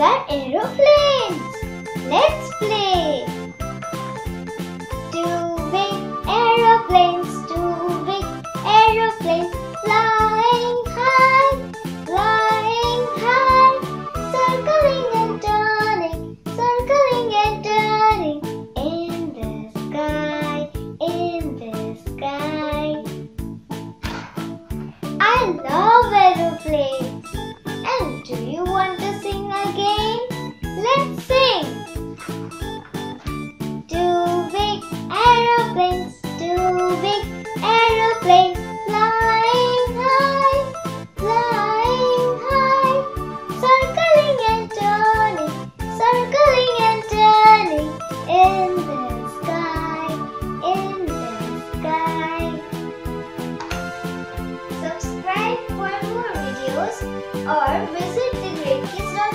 Are aeroplanes. Let's play. Two big aeroplanes, two big aeroplanes flying high, flying high, circling and turning, circling and turning in the sky, in the sky. I love aeroplanes. And do you want or visit the Great Kids